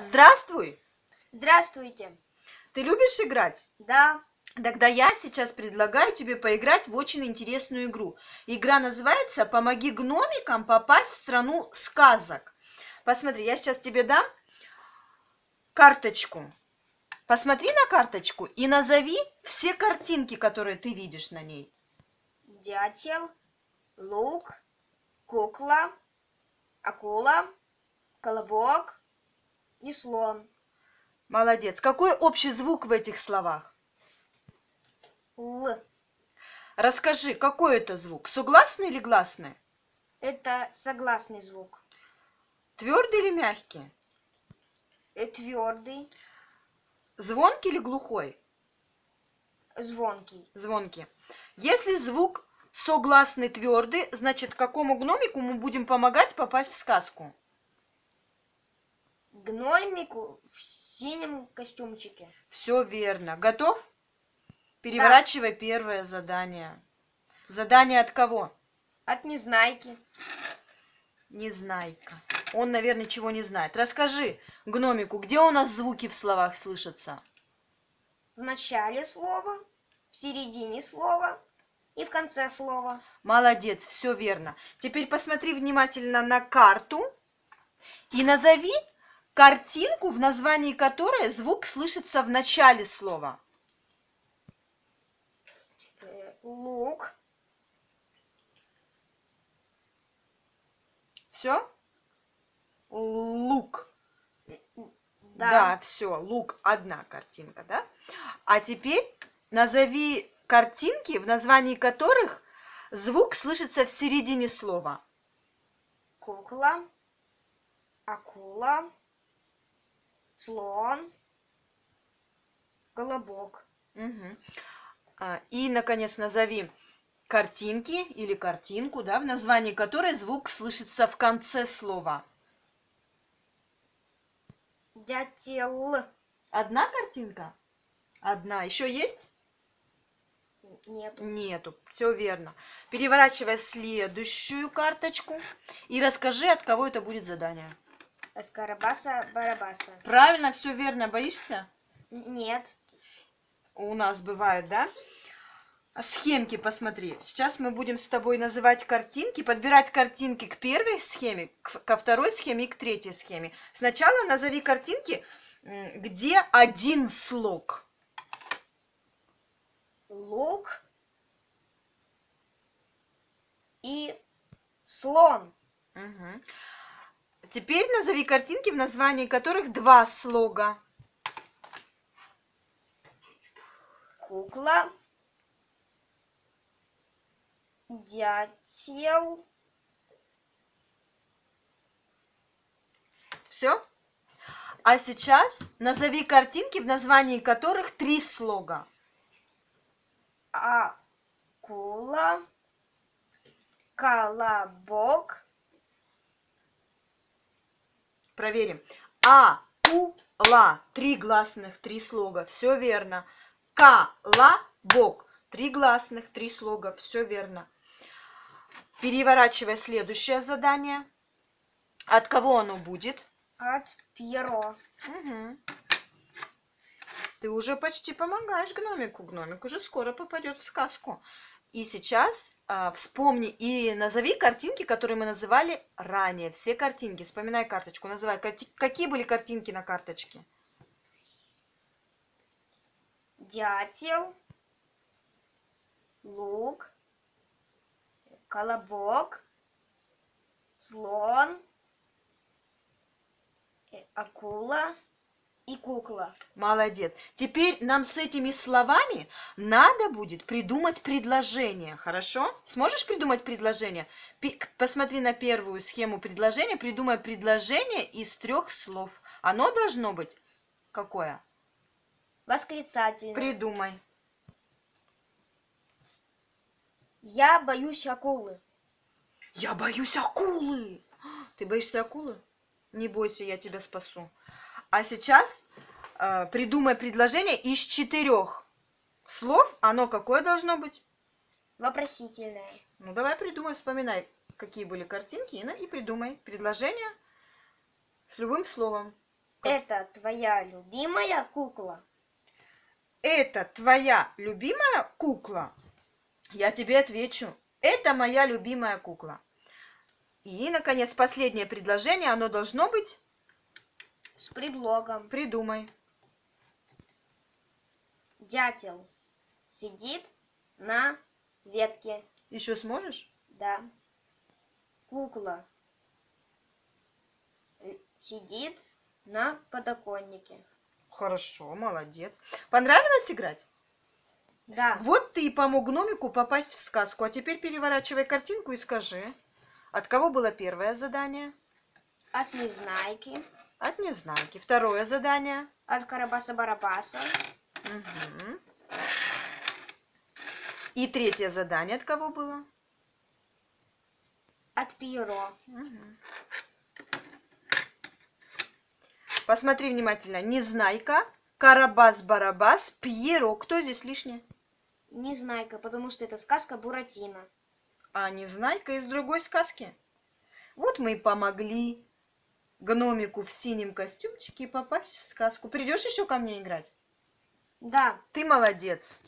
Здравствуй! Здравствуйте. Ты любишь играть? Да. Тогда я сейчас предлагаю тебе поиграть в очень интересную игру. Игра называется «Помоги гномикам попасть в страну сказок». Посмотри, я сейчас тебе дам карточку. Посмотри на карточку и назови все картинки, которые ты видишь на ней. Дятел, лук, кукла, акула, колобок и слон. Молодец. Какой общий звук в этих словах? Л. Расскажи, какой это звук? Согласный или гласный? Это согласный звук. Твердый или мягкий? Э, Твердый, Звонкий или глухой? звонкий. Звонкий. Если звук согласный твердый, значит, какому гномику мы будем помогать попасть в сказку? Гномику в синем костюмчике. Все верно. Готов? Переворачивай первое задание. Задание от кого? От Незнайки. Незнайка. Он, наверное, ничего не знает. Расскажи гномику, где у нас звуки в словах слышатся? В начале слова, в середине слова и в конце слова. Молодец, все верно. Теперь посмотри внимательно на карту и назови картинку, в названии которой звук слышится в начале слова. Лук, Все? Лук. да, Да, все, лук одна картинка, да? А теперь назови картинки, в названии которых звук слышится в середине слова. кукла, акула, слон, колобок. Мгм. А, И, наконец, назови картинки или картинку, да, в названии которой звук слышится в конце слова. Дятел. Одна картинка? Одна. Еще есть? Нет. Нету. Все верно. Переворачивай следующую карточку и расскажи, от кого это будет задание. Скоробаса Барабаса. Правильно, все верно. Боишься? Нет. У нас бывает, да? А Схемки посмотри. Сейчас мы будем с тобой называть картинки, подбирать картинки к первой схеме, ко второй схеме и к третьей схеме. Сначала назови картинки, где один слог. Лук и слон. Мгм. Теперь назови картинки, в названии которых два слога. Кукла. Дятел. Все? А сейчас назови картинки, в названии которых три слога. Акула. Колобок. Проверим. А, у, ла. Три гласных, три слога. Все верно. К, ла, бок. Три гласных, три слога. Все верно. Переворачивай следующее задание. От кого оно будет? От Пьеро. Мгм. Ты уже почти помогаешь гномику. Гномик уже скоро попадет в сказку. И сейчас а, вспомни и назови картинки, которые мы называли ранее. Все картинки. Вспоминай карточку. Называй. Какие были картинки на карточке? Дятел. Лук. Колобок. Слон. э, Акула и кукла. Молодец. Теперь нам с этими словами надо будет придумать предложение. Хорошо? Сможешь придумать предложение? Посмотри на первую схему предложения. Придумай предложение из трех слов. Оно должно быть какое? Восклицательный. Придумай. Я боюсь акулы. Я боюсь акулы. Ты боишься акулы? Не бойся, я тебя спасу. А сейчас э, придумай предложение из четырех слов. Оно какое должно быть? Вопросительное. Ну, давай придумай, вспоминай, какие были картинки, и, на- и придумай предложение с любым словом. Это твоя любимая кукла? Это твоя любимая кукла? Я тебе отвечу. Это моя любимая кукла. И, наконец, последнее предложение. Оно должно быть... С предлогом. Придумай. Дятел сидит на ветке. Еще сможешь? Да. Кукла сидит на подоконнике. Хорошо, молодец. Понравилось играть? Да. Вот ты и помог гномику попасть в сказку. А теперь переворачивай картинку и скажи, от кого было первое задание? От Незнайки. От Незнайки. Второе задание? От Карабаса-Барабаса. Мгм. И третье задание от кого было? От Пьеро. Посмотри внимательно. Незнайка, Карабас-Барабас, Пьеро. Кто здесь лишний? Незнайка, потому что это сказка Буратино. А Незнайка из другой сказки. Вот мы и помогли гномику в синем костюмчике попасть в сказку. Придешь еще ко мне играть? Да, Ты молодец.